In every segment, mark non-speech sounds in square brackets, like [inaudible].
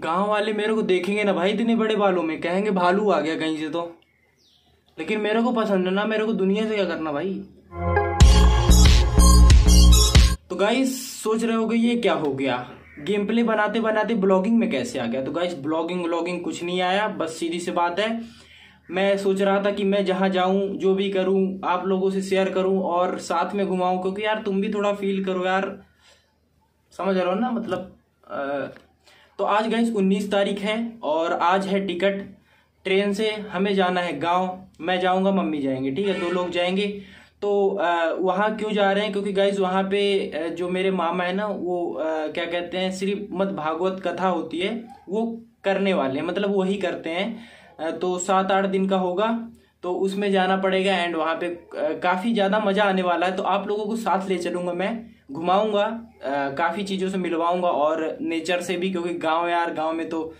गाँव वाले मेरे को देखेंगे ना भाई इतने बड़े बालों में कहेंगे भालू आ गया कहीं से तो। लेकिन मेरे को पसंद है ना मेरे को दुनिया से क्या करना भाई? तो गाइस सोच रहे होगे ये क्या हो गया? गेम प्ले बनाते बनाते ब्लॉगिंग में कैसे आ गया? तो गाइस ब्लॉगिंग व्लॉगिंग कुछ नहीं आया बस सीधी सी बात है। मैं सोच रहा था कि मैं जहाँ जाऊँ जो भी करूँ आप लोगों से शेयर करूँ और साथ में घुमाऊं क्योंकि यार तुम भी थोड़ा फील करो यार। समझ रहे हो ना मतलब अ, तो आज गाइस 19 तारीख है और आज है टिकट ट्रेन से हमें जाना है गाँव. मैं जाऊँगा, मम्मी जाएँगे, ठीक है? दो लोग जाएँगे. तो वहाँ क्यों जा रहे हैं? क्योंकि गाइज़ वहाँ पे जो मेरे मामा है ना, वो क्या कहते हैं, श्रीमद भागवत कथा होती है, वो करने वाले हैं। मतलब वही करते हैं। तो सात आठ दिन का होगा तो उसमें जाना पड़ेगा एंड वहाँ पे काफ़ी ज़्यादा मज़ा आने वाला है। तो आप लोगों को साथ ले चलूँगा मैं। घुमाऊँगा काफ़ी चीज़ों से मिलवाऊँगा और नेचर से भी, क्योंकि गाँव यार, गाँव में तो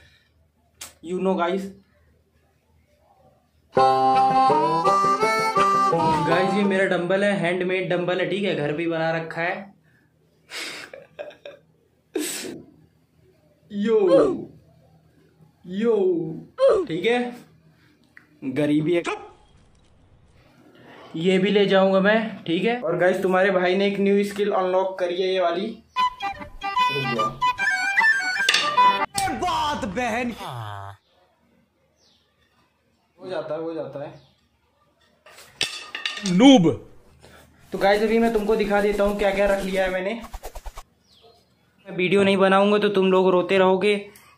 यू नो गाइस गाइस ये मेरा डंबल है हैंडमेड डंबल है, ठीक है? घर भी बना रखा है। यो यो ठीक है? गरीबी है। ये भी ले जाऊँगा मैं ठीक है? और गाइस तुम्हारे भाई ने एक न्यू स्किल अनलॉक करी है ये वाली। बात बहन। हो जाता है हो जाता है। नूब। तो गाइस अभी मैं तुमको दिखा देता हूँ क्या क्या रख लिया है मैंने। मैं वीडियो नहीं बनाऊँगा तो तुम लोग रोते रहोगे।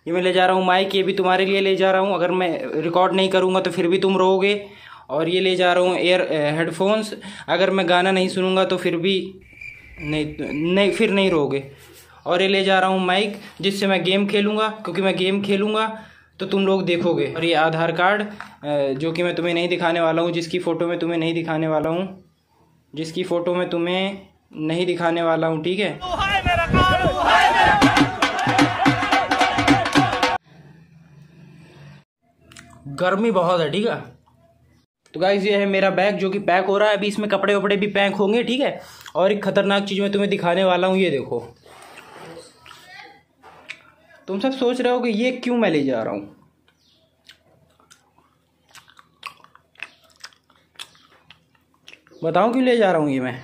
ये मैं ले जा रहा हूँ माइक ये भी तुम्हारे लिए ले जा रहा हूँ। अगर मैं रिकॉर्ड नहीं करूँगा तो फिर भी तुम रोओगे। और ये ले जा रहा हूँ एयर हेडफोन्स अगर मैं गाना नहीं सुनूँगा तो फिर भी नहीं नहीं, फिर नहीं रोगे और ये ले जा रहा हूँ माइक जिससे मैं गेम खेलूँगा। क्योंकि मैं गेम खेलूँगा तो तुम लोग देखोगे। और ये आधार कार्ड जो कि मैं तुम्हें नहीं दिखाने वाला हूँ, जिसकी फ़ोटो मैं तुम्हें नहीं दिखाने वाला हूँ। जिसकी फ़ोटो मैं तुम्हें नहीं दिखाने वाला हूँ, ठीक है? गर्मी बहुत है, ठीक है? तो गाइज़ ये है मेरा बैग, जो कि पैक हो रहा है। अभी इसमें कपड़े वपड़े भी पैक होंगे, ठीक है? और एक खतरनाक चीज़ मैं तुम्हें दिखाने वाला हूँ, ये देखो। तुम सब सोच रहे हो कि ये क्यों मैं ले जा रहा हूँ? बताऊँ क्यों ले जा रहा हूँ ये मैं?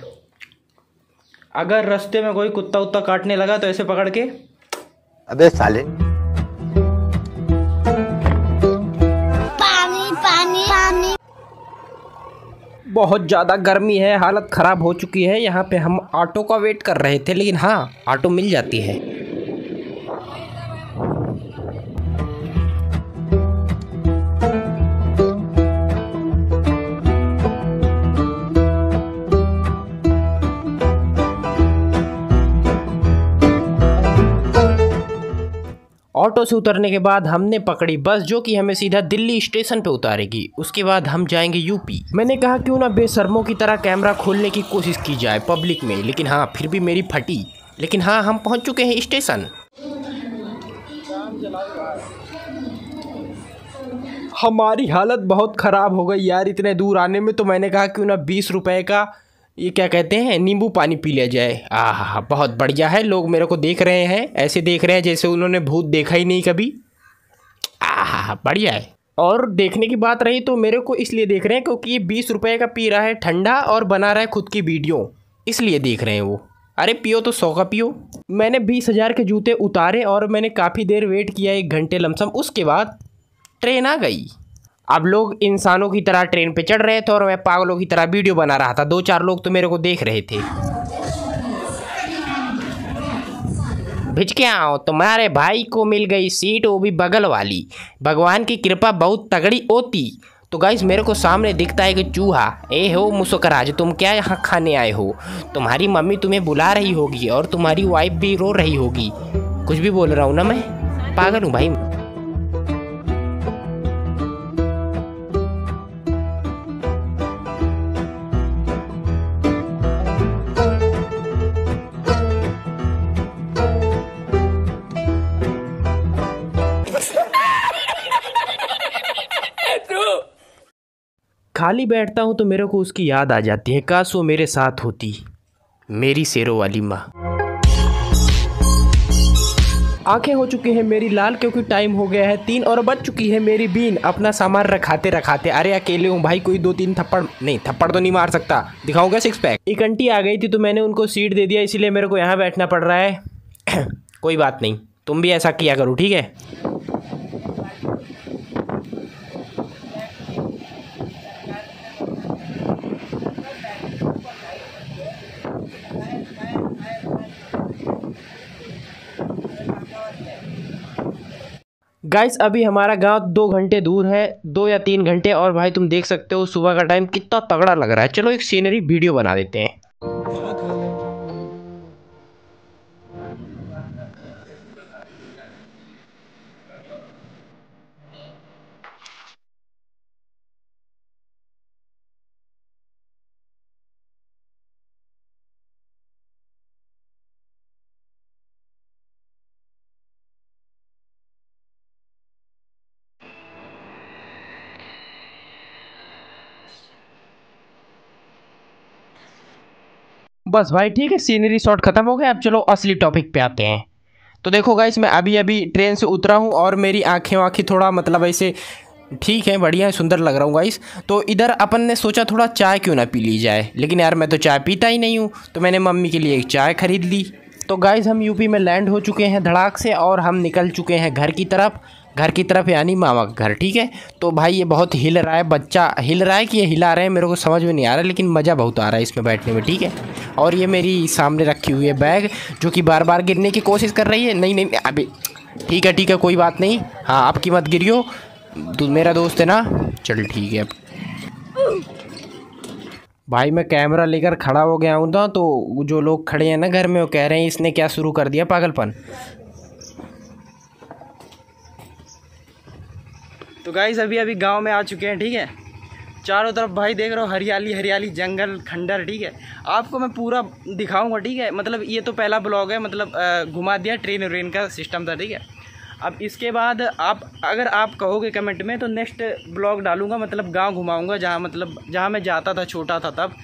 अगर रास्ते में कोई कुत्ता उत्ता काटने लगा तो ऐसे पकड़ के। अबे साले। बहुत ज़्यादा गर्मी है, हालत ख़राब हो चुकी है, यहाँ पे हम ऑटो का वेट कर रहे थे, लेकिन हाँ ऑटो मिल जाती है। ऑटो से उतरने के बाद हमने पकड़ी बस जो कि हमें सीधा दिल्ली स्टेशन पे उतारेगी। उसके बाद हम जाएँगे यूपी। मैंने कहा, क्यों ना बेशर्मों की तरह कैमरा खोलने की कोशिश की जाए पब्लिक में? लेकिन हाँ फिर भी मेरी फटी। लेकिन हाँ हम पहुँच चुके हैं स्टेशन। हमारी हालत बहुत ख़राब हो गई यार, इतने दूर आने में तो मैंने कहा, क्यों ना बीस रुपए का ये क्या कहते हैं? नींबू पानी पी लिया जाए। आह, बहुत बढ़िया है। लोग मेरे को देख रहे हैं। ऐसे देख रहे हैं जैसे उन्होंने भूत देखा ही नहीं कभी। आह, बढ़िया है। और देखने की बात रही तो मेरे को इसलिए देख रहे हैं क्योंकि ये बीस रुपये का पी रहा है ठंडा और बना रहा है खुद की वीडियो। इसलिए देख रहे हैं वो। अरे, पियो तो सौ का पियो। मैंने बीस हज़ार के जूते उतारे और मैंने काफ़ी देर वेट किया एक घंटे लमसम। उसके बाद ट्रेन आ गई। अब लोग इंसानों की तरह ट्रेन पे चढ़ रहे थे और मैं पागलों की तरह वीडियो बना रहा था। दो चार लोग तो मेरे को देख रहे थे। भिज के आओ, तुम्हारे भाई को मिल गई सीट, वो भी बगल वाली। भगवान की कृपा बहुत तगड़ी होती। तो गाइस मेरे को सामने दिखता है कि चूहा। ए हो मुस्कराज तुम क्या यहाँ खाने आए हो? तुम्हारी मम्मी तुम्हें बुला रही होगी और तुम्हारी वाइफ भी रो रही होगी। कुछ भी बोल रहा हूँ ना मैं? पागल हूँ भाई। खाली बैठता हूँ तो मेरे को उसकी याद आ जाती है काश वो मेरे साथ होती। मेरी शेरों वाली माँ। आँखें हो चुकी हैं मेरी लाल, क्योंकि टाइम हो गया है तीन, और बच चुकी है मेरी बीन। अपना सामान रखाते रखाते, अरे अकेले हूँ भाई, कोई दो तीन थप्पड़, नहीं, थप्पड़ तो नहीं मार सकता। दिखाऊँगा सिक्स पैक एक अंटी आ गई थी तो मैंने उनको सीट दे दिया, इसीलिए मेरे को यहाँ बैठना पड़ रहा है। [coughs] कोई बात नहीं, तुम भी ऐसा किया करो, ठीक है? गाइस अभी हमारा गाँव दो घंटे दूर है, दो या तीन घंटे, और भाई तुम देख सकते हो सुबह का टाइम कितना तगड़ा लग रहा है। चलो एक सीनरी वीडियो बना देते हैं। बस भाई, ठीक है सीनरी शॉट खत्म हो गया। अब चलो असली टॉपिक पे आते हैं। तो देखो गाइस मैं अभी अभी ट्रेन से उतरा हूँ और मेरी आँखें वाँखें थोड़ा मतलब ऐसे ठीक है, बढ़िया है, सुंदर लग रहा हूँ गाइस तो इधर अपन ने सोचा थोड़ा चाय क्यों ना पी ली जाए। लेकिन यार, मैं तो चाय पीता ही नहीं हूँ। तो मैंने मम्मी के लिए एक चाय खरीद ली। तो गाइस हम यूपी में लैंड हो चुके हैं धड़ाक से और हम निकल चुके हैं घर की तरफ़। घर की तरफ़, यानी मामा का घर, ठीक है? तो भाई ये बहुत हिल रहा है, बच्चा हिल रहा है कि ये हिला रहे हैं, मेरे को समझ में नहीं आ रहा, लेकिन मज़ा बहुत आ रहा है इसमें बैठने में, ठीक है? और ये मेरी सामने रखी हुई है बैग, जो कि बार बार गिरने की कोशिश कर रही है। नहीं नहीं अभी, ठीक है ठीक है, कोई बात नहीं। हाँ आपकी मत गिरियो। मेरा दोस्त है ना? चल ठीक है अब। भाई मैं कैमरा लेकर खड़ा हो गया हूँ तो जो लोग खड़े हैं ना घर में, वो कह रहे हैं, इसने क्या शुरू कर दिया पागलपन? तो गाइस अभी अभी गाँव में आ चुके हैं, ठीक है? चारों तरफ़ भाई देख रहे हो, हरियाली हरियाली, जंगल, खंडर, ठीक है? आपको मैं पूरा दिखाऊँगा, ठीक है? मतलब ये तो पहला ब्लॉग है मतलब घुमा दिया ट्रेन व्रेन का सिस्टम था, ठीक है? अब इसके बाद आप अगर आप कहोगे कमेंट में तो नेक्स्ट ब्लॉग डालूँगा मतलब गाँव घुमाऊँगा, जहाँ मतलब जहाँ मैं जाता था, छोटा था तब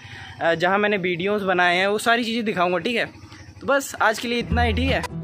जहाँ मैंने वीडियोस बनाए हैं, वो सारी चीज़ें दिखाऊँगा, ठीक है? तो बस, आज के लिए इतना ही, ठीक है?